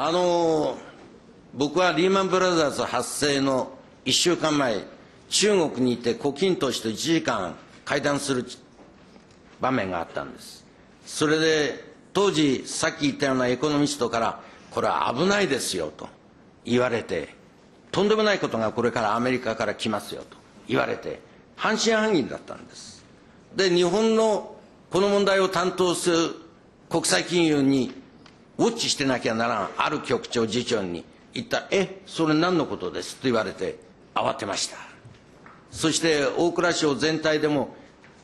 あの僕はリーマンブラザーズ発生の1週間前、中国にいて胡錦涛氏と1時間会談する場面があったんです。それで当時さっき言ったようなエコノミストからこれは危ないですよと言われてとんでもないことがこれからアメリカから来ますよと言われて半信半疑だったんですで日本のこの問題を担当する国際金融にウォッチしてなきゃならんある局長次長に言ったら「えそれ何のことです」と言われて慌てました。そして大蔵省全体でも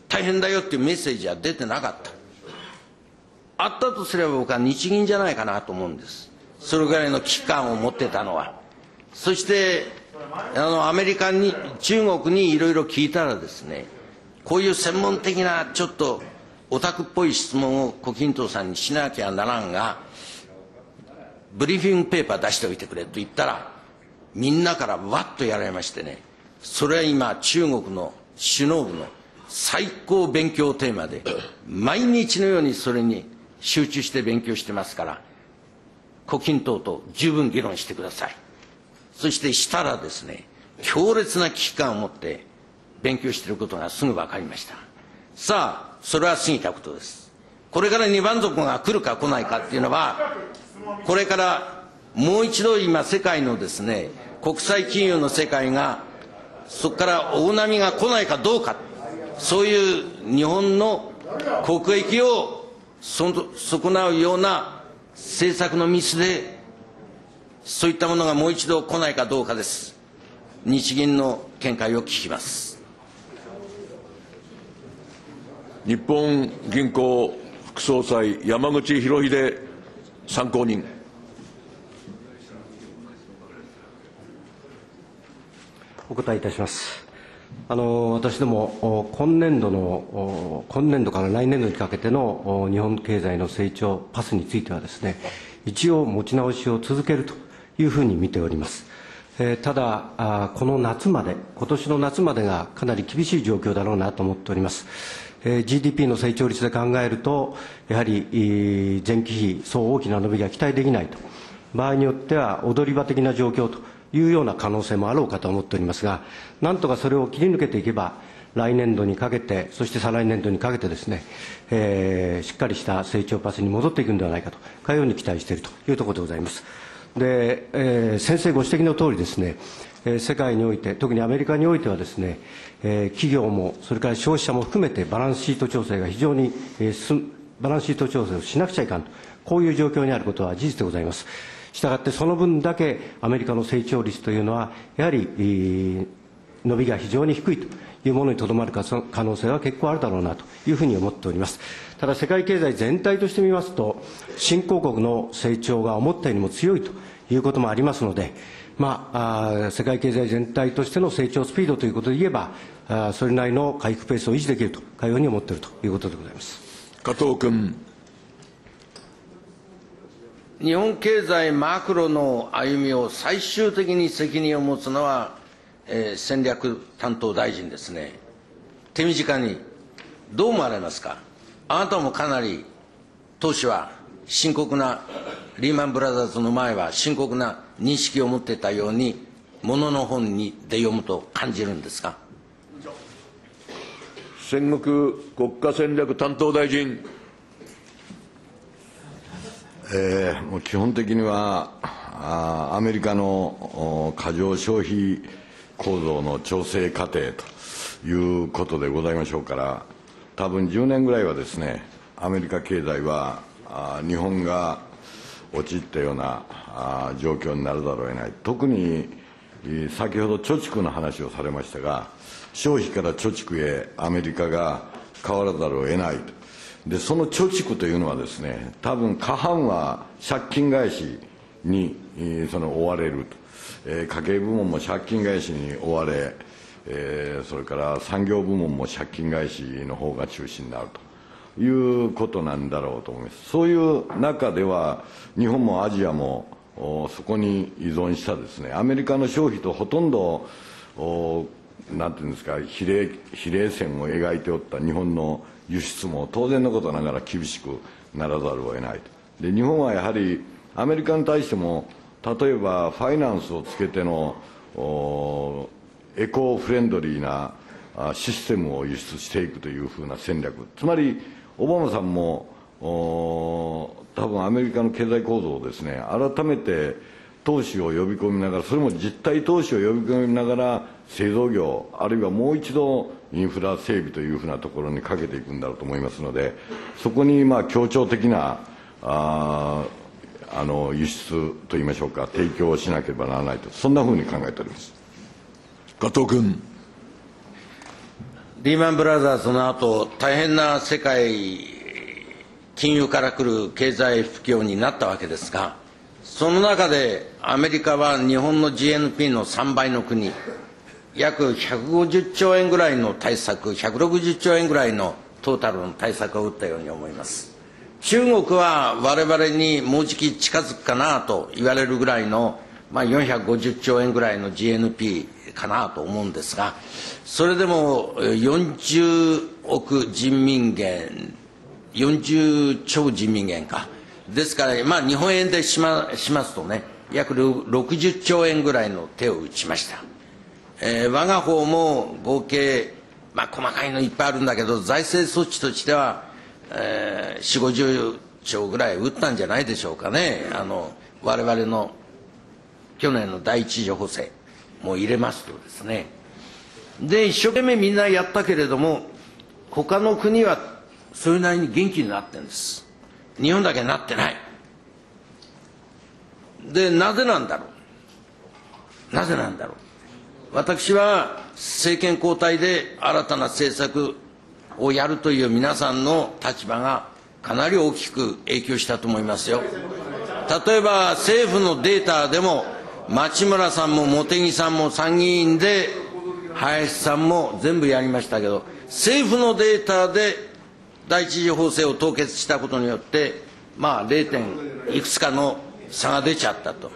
大変だよっていうメッセージは出てなかった。あったとすれば僕は日銀じゃないかなと思うんです。それぐらいの危機感を持ってたのは。そしてあのアメリカに中国にいろいろ聞いたらですねこういう専門的なちょっとオタクっぽい質問を胡錦涛さんにしなきゃならんがブリーフィングペーパー出しておいてくれと言ったらみんなからわっとやられましてね。それは今中国の首脳部の最高勉強テーマで毎日のようにそれに集中して勉強してますから胡錦涛と十分議論してください。そしてしたらですね強烈な危機感を持って勉強していることがすぐ分かりました。さあそれは過ぎたことです。これから二番族が来るか来ないかっていうのはこれからもう一度今世界のですね国際金融の世界がそこから大波が来ないかどうかそういう日本の国益を損なうような政策のミスでそういったものがもう一度来ないかどうかです。日銀の見解を聞きます。日本銀行副総裁山口博秀参考人お答えいたしますあの私ども、今年度の、今年度から来年度にかけての日本経済の成長パスについてはですね、一応持ち直しを続けるというふうに見ております。ただ、この夏まで、今年の夏までがかなり厳しい状況だろうなと思っております。えー、GDP の成長率で考えると、やはり前期比、そう大きな伸びが期待できないと、場合によっては踊り場的な状況というような可能性もあろうかと思っておりますが、なんとかそれを切り抜けていけば、来年度にかけて、そして再来年度にかけてですね、えー、しっかりした成長パスに戻っていくんではないかと、かように期待しているというところでございます。で、えー、先生ご指摘のとおりですね、世界において、特にアメリカにおいてはですね、企業も、それから消費者も含めてバランスシート調整が非常に、え、バランスシート調整をしなくちゃいかんと、こういう状況にあることは事実でございます。したがってその分だけアメリカの成長率というのは、やはり、伸びが非常に低いというものにとどまる可能性は結構あるだろうなというふうに思っております。ただ世界経済全体として見ますと、新興国の成長が思ったよりも強いということもありますので、まあ、あ世界経済全体としての成長スピードということで言えば、あそれなりの回復ペースを維持できると、かように思っているということでございます加藤君。日本経済マクロの歩みを最終的に責任を持つのは、えー、戦略担当大臣ですね。手短に、どう思われますか？あなたもかなり当初は深刻なリーマンブラザーズの前は深刻な認識を持っていたようにものの本にで読むと感じるんですか？戦国国家戦略担当大臣。えー、もう基本的にはあアメリカの過剰消費構造の調整過程ということでございましょうから多分10年ぐらいはですねアメリカ経済はあ日本が陥ったようなあ状況になるだろうを得ない。特に先ほど貯蓄の話をされましたが消費から貯蓄へアメリカが変わらざるを得ない。とでその貯蓄というのはですね多分過半は借金返しにその追われると、えー、家計部門も借金返しに追われ、えー、それから産業部門も借金返しの方が中心になると。いうことなんだろうと思います。そういう中では日本もアジアもそこに依存したですね。アメリカの消費とほとんどなんていうんですか比例比例線を描いておった日本の輸出も当然のことながら厳しくならざるを得ないと。で日本はやはりアメリカに対しても、例えばファイナンスをつけてのエコーフレンドリーなシステムを輸出していくというふうな戦略、つまりオバマさんも多分アメリカの経済構造をですね改めて投資を呼び込みながら、それも実体投資を呼び込みながら、製造業、あるいはもう一度インフラ整備というふうなところにかけていくんだろうと思いますので、そこにまあ協調的なああの輸出といいましょうか、提供しなければならないと、そんなふうに考えております。加藤君。リーマンブラザーズの後、大変な世界金融から来る経済不況になったわけですが、その中でアメリカは日本の GNP の3倍の国、約150兆円ぐらいの対策、160兆円ぐらいのトータルの対策を打ったように思います。中国は我々にもうじき近づくかなと言われるぐらいの、まあ、450兆円ぐらいの GNP かなと思うんですが、それでも40億人民元、40兆人民元か。ですから、まあ、日本円でしましますとね、約60兆円ぐらいの手を打ちました。えー、我が方も合計、まあ、細かいのいっぱいあるんだけど、財政措置としては、えー、4、50兆ぐらい打ったんじゃないでしょうかね。あの、我々の去年の第一次補正も入れますとですね。で、一生懸命みんなやったけれども、他の国はそれなりに元気になってるんです。日本だけなってない。で、なぜなんだろう。なぜなんだろう。私は政権交代で新たな政策をやるという皆さんの立場がかなり大きく影響したと思いますよ。例えば政府のデータでも町村さんも茂木さんも参議院で林さんも全部やりましたけど政府のデータで第一次法制を凍結したことによってまあ 0. 点いくつかの差が出ちゃったと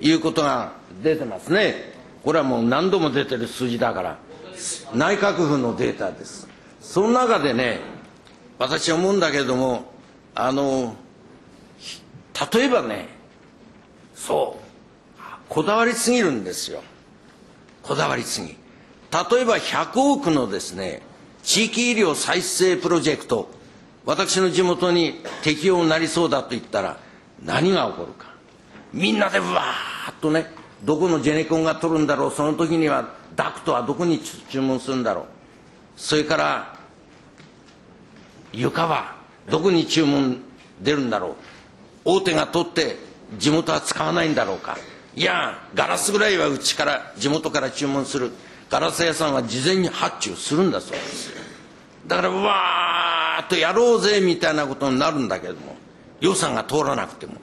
いうことが出てますね。これはもう何度も出てる数字だから、内閣府のデータです。その中でね、私は思うんだけれども、あの、例えばね、そう、こだわりすぎるんですよ。こだわりすぎ。例えば100億のですね、地域医療再生プロジェクト、私の地元に適用になりそうだと言ったら、何が起こるか。みんなでわーっとね、どこのジェネコンが取るんだろう、その時にはダクトはどこに注文するんだろう。それから、床はどこに注文出るんだろう。大手が取って地元は使わないんだろうか。いや、ガラスぐらいはうちから、地元から注文する。ガラス屋さんは事前に発注するんだそうです。だから、わーっとやろうぜみたいなことになるんだけども、予算が通らなくても。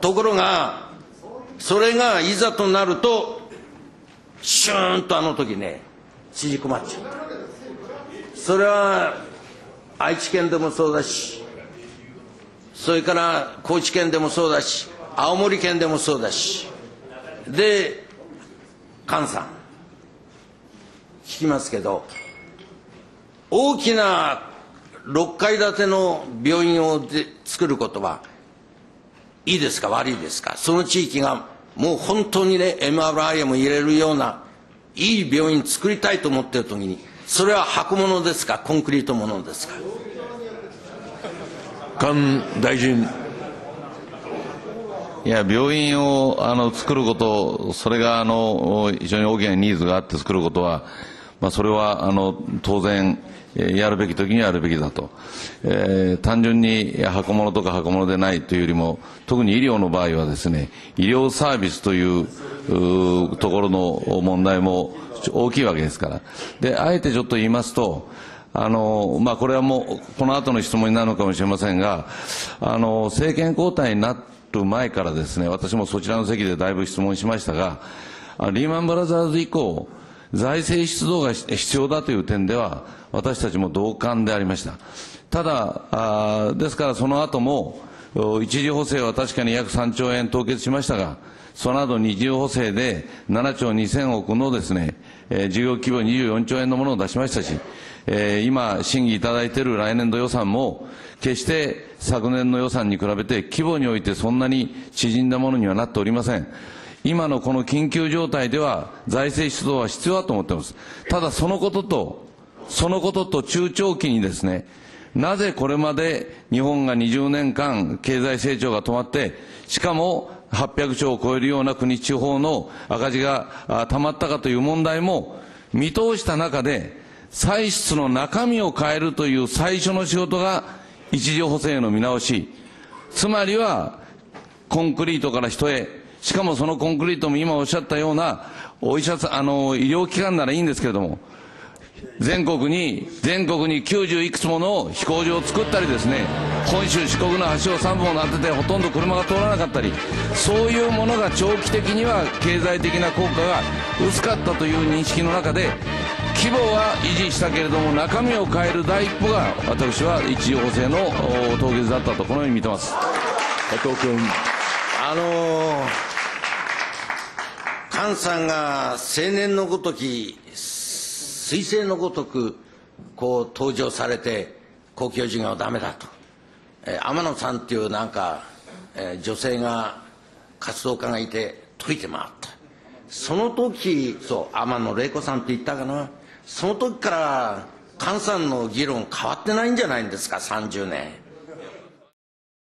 ところが、それがいざとなると、シューンとあの時ね、縮こまっちゃう。それは、愛知県でもそうだし、それから高知県でもそうだし、青森県でもそうだし、で、菅さん、聞きますけど、大きな6階建ての病院をで作ることはいいですか？悪いですか？その地域がもう本当にね MRI も入れるようないい病院作りたいと思っている時にそれは箱物ですか？コンクリートものですか？菅大臣。いや、病院をあの作ること、それがあの非常に大きなニーズがあって作ることは、まあ、それはあの当然、やるべき時にやるべきだと、えー単純に箱物とか箱物でないというよりも、特に医療の場合はですね、医療サービスというところの問題も大きいわけですから。で、あえてちょっと言いますと、あの、まあ、これはもう、この後の質問になるのかもしれませんが、あの、政権交代になる前からですね、私もそちらの席でだいぶ質問しましたが、リーマンブラザーズ以降、財政出動が必要だという点では、私たちも同感でありました。ただ、あですからその後も、一次補正は確かに約3兆円凍結しましたが、その後二次補正で7兆2000億のですね、えー事業規模24兆円のものを出しましたし、えー今、審議いただいている来年度予算も、決して昨年の予算に比べて規模においてそんなに縮んだものにはなっておりません。今のこの緊急状態では財政出動は必要だと思っています。ただそのことと、そのことと中長期にですね、なぜこれまで日本が20年間経済成長が止まって、しかも800兆を超えるような国地方の赤字があ溜まったかという問題も見通した中で、歳出の中身を変えるという最初の仕事が一次補正の見直し、つまりはコンクリートから人へ、しかもそのコンクリートも今おっしゃったような、お医者さん、あの、医療機関ならいいんですけれども、全国に、全国に90いくつもの飛行場を作ったりですね、本州四国の橋を3本当ててほとんど車が通らなかったり、そういうものが長期的には経済的な効果が薄かったという認識の中で、規模は維持したけれども中身を変える第一歩が私は一次補正のお凍結だったとこのように見てます。加藤君。あのー、菅さんが青年のごとき、彗星のごとく、こう登場されて、公共事業はダメだと。えー天野さんっていうなんか、えー女性が、活動家がいて、解いて回った。その時、そう、天野玲子さんって言ったかな。その時から、菅さんの議論変わってないんじゃないんですか、30年。